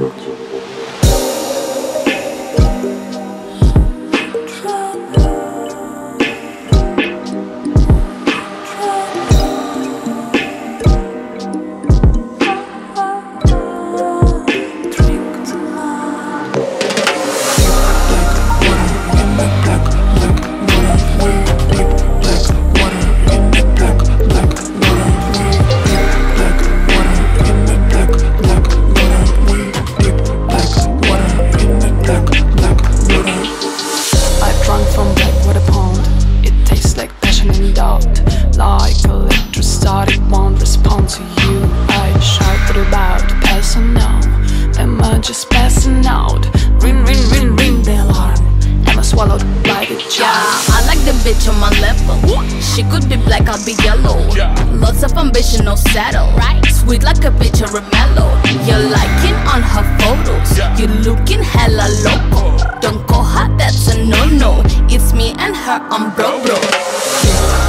Nocturne. Ring, ring, ring, ring the alarm. Am I swallowed by the charm? Yeah, I like the bitch on my level. She could be black, I'll be yellow. Lots of ambition, no saddle. Sweet like a bitch or a mellow. You're liking on her photos. You're looking hella loco. Oh. Don't call her, that's a no-no. It's me and her, I'm bro-bro